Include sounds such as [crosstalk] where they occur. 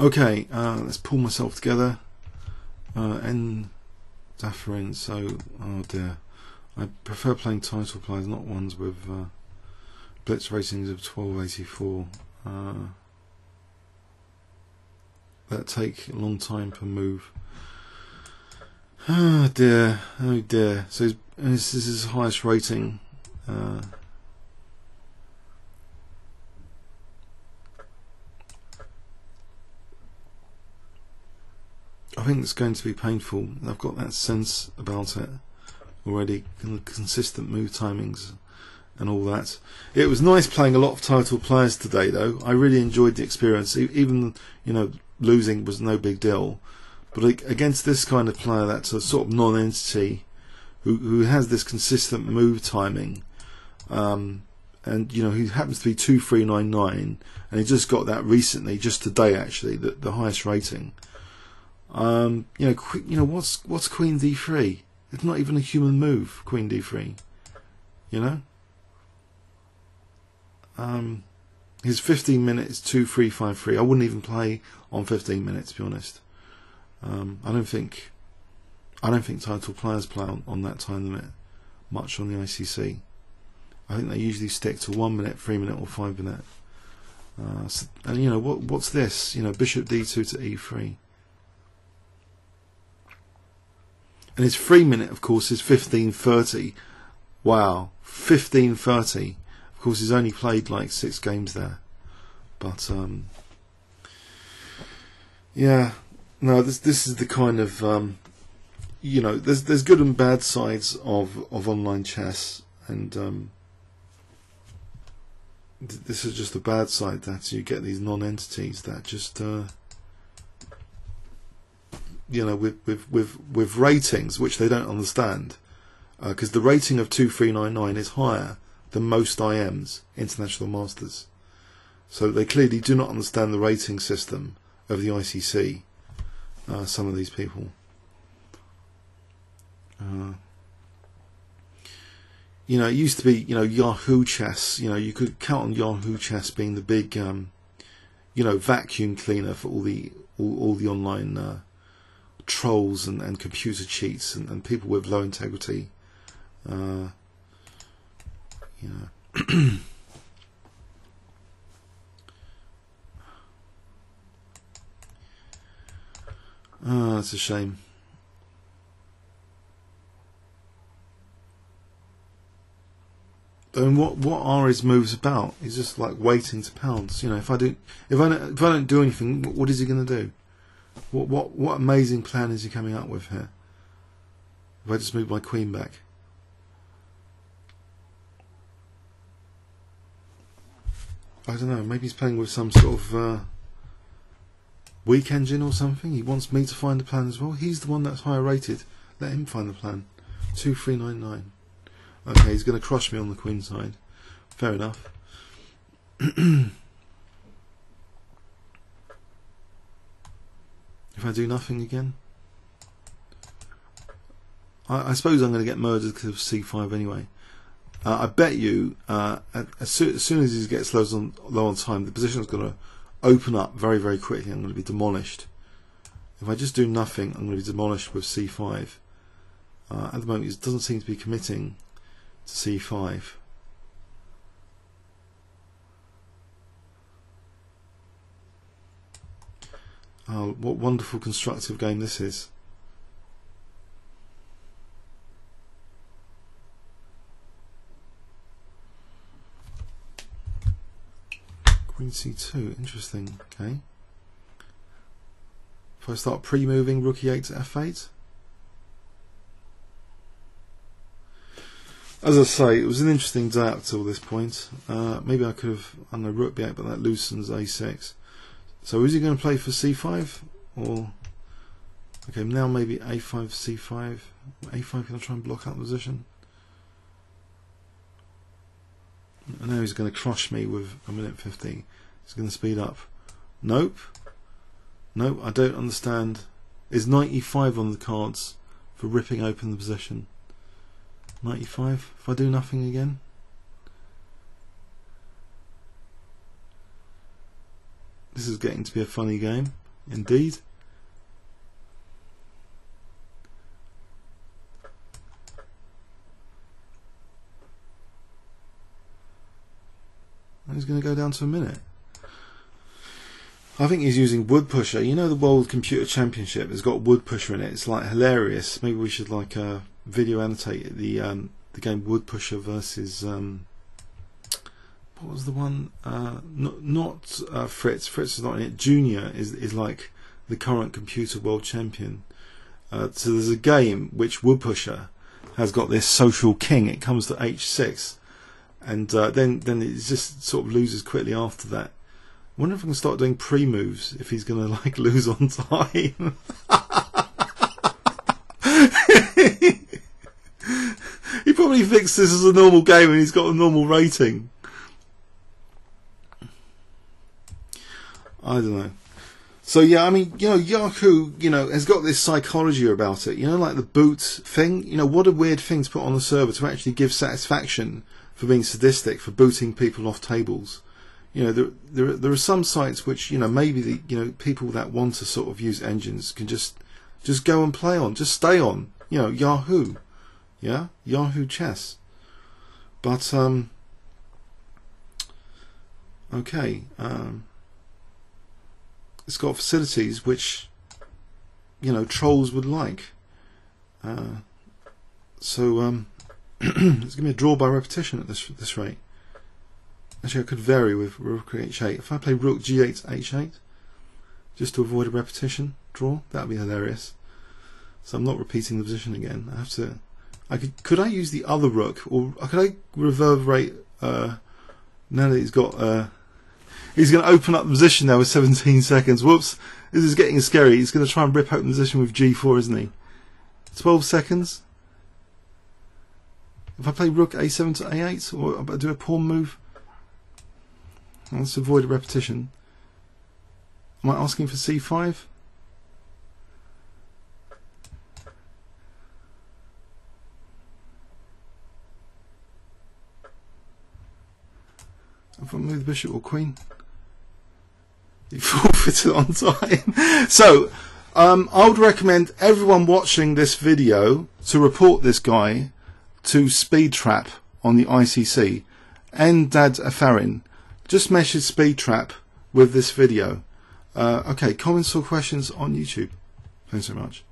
Okay, uh, let's pull myself together. Uh, N Zaffirin, so, oh dear. I prefer playing title players, not ones with uh, blitz ratings of 1284. Uh, that take a long time per move. Oh [sighs] dear, oh dear. So this is his highest rating. Uh, I think it's going to be painful. I've got that sense about it already. Consistent move timings and all that. It was nice playing a lot of title players today, though. I really enjoyed the experience. Even you know, losing was no big deal. But against this kind of player, that's a sort of non-entity who who has this consistent move timing, um, and you know he happens to be two three nine nine, and he just got that recently, just today actually, the, the highest rating. Um, you know, you know what's what's Queen d3? It's not even a human move, Queen d3. You know. Um, his 15 minutes two three five three. I wouldn't even play on 15 minutes, to be honest. Um, I don't think I don't think title players play on, on that time limit much on the ICC. I think they usually stick to one minute, three minute, or five minute. Uh, so, and you know what? What's this? You know, Bishop D2 to E3. And his three minute, of course, is 15.30. Wow, 15.30. Of course, he's only played like six games there. But, um, yeah, no, this this is the kind of, um, you know, there's there's good and bad sides of, of online chess. And um, th- this is just the bad side that you get these non-entities that just... Uh, you know, with, with, with, with ratings which they don't understand, because uh, the rating of 2399 is higher than most IMs, International Masters. So they clearly do not understand the rating system of the ICC, uh, some of these people. Uh, you know, it used to be, you know, Yahoo Chess, you know, you could count on Yahoo Chess being the big, um, you know, vacuum cleaner for all the, all, all the online, uh, trolls and, and computer cheats and, and people with low integrity. Uh, you know. [clears throat] Oh, it's a shame. And what what are his moves about? He's just like waiting to pounce. You know, if I do if I don't, if I don't do anything, what is he going to do? What what what amazing plan is he coming up with here? If I just move my queen back. I don't know, maybe he's playing with some sort of uh, weak engine or something. He wants me to find the plan as well. He's the one that's higher rated. Let him find the plan. 2399. Okay, he's going to crush me on the queen side. Fair enough. [clears throat] If I do nothing again? I, I suppose I'm going to get murdered because of C5 anyway. Uh, I bet you, uh, as, soon, as, soon, as he gets low on, low on time, the position is going to open up very, very quickly. I'm going to be demolished. If I just do nothing, I'm going to be demolished with C5. Uh, at the moment, it doesn't seem to be committing to C5. Oh, what wonderful constructive game this is. Queen c2, interesting, okay. If I start pre-moving rook e8 to f8. As I say, it was an interesting day up till this point. Uh, maybe I could have, I don't know, rook b8, but that loosens a6. So is he going to play for c5 or okay now maybe a5 c5 a5 can I try and block out the position? And now he's going to crush me with a minute 15. he's going to speed up. Nope. No I don't understand. Is 95 on the cards for ripping open the position? 95 if I do nothing again This is getting to be a funny game. Indeed. He's going to go down to a minute. I think he's using Wood Pusher. You know the World Computer Championship has got Wood Pusher in it. It's like hilarious. Maybe we should like uh, video annotate the um, the game Wood Pusher versus um, what was the one? Uh, not not uh, Fritz. Fritz is not in it. Junior is is like the current computer world champion. Uh, so there's a game which Woodpusher has got this social king. It comes to H6, and uh, then then it just sort of loses quickly after that. I wonder if I can start doing pre moves if he's going [laughs] to like lose on time. [laughs] he probably thinks this is a normal game and he's got a normal rating. I don't know. So yeah, I mean, you know, Yahoo, you know, has got this psychology about it. You know, like the boot thing. You know, what a weird thing to put on the server to actually give satisfaction for being sadistic for booting people off tables. You know, there there there are some sites which you know maybe the you know people that want to sort of use engines can just just go and play on, just stay on. You know, Yahoo, yeah, Yahoo Chess. But um, okay. Um, it's got facilities which you know trolls would like. Uh, so um, [clears throat] it's to be a draw by repetition at this this rate. Actually, I could vary with rook h8. If I play rook g8 h8, just to avoid a repetition draw, that would be hilarious. So I'm not repeating the position again. I have to. I could. Could I use the other rook, or could I reverberate? Uh, now that he's got. Uh, He's going to open up the position now with 17 [laughs] seconds. Whoops. This is getting scary. He's going to try and rip open the position with G4, isn't he? 12 seconds. If I play rook a7 to a8, or do a pawn move, let's avoid a repetition. Am I asking for c5? If I move the bishop or queen. You [laughs] forfeited on time. so, um, I would recommend everyone watching this video to report this guy to Speed Trap on the ICC Ndadafarin. Just message Speed Trap with this video. Uh, okay, comments or questions on YouTube. Thanks so much.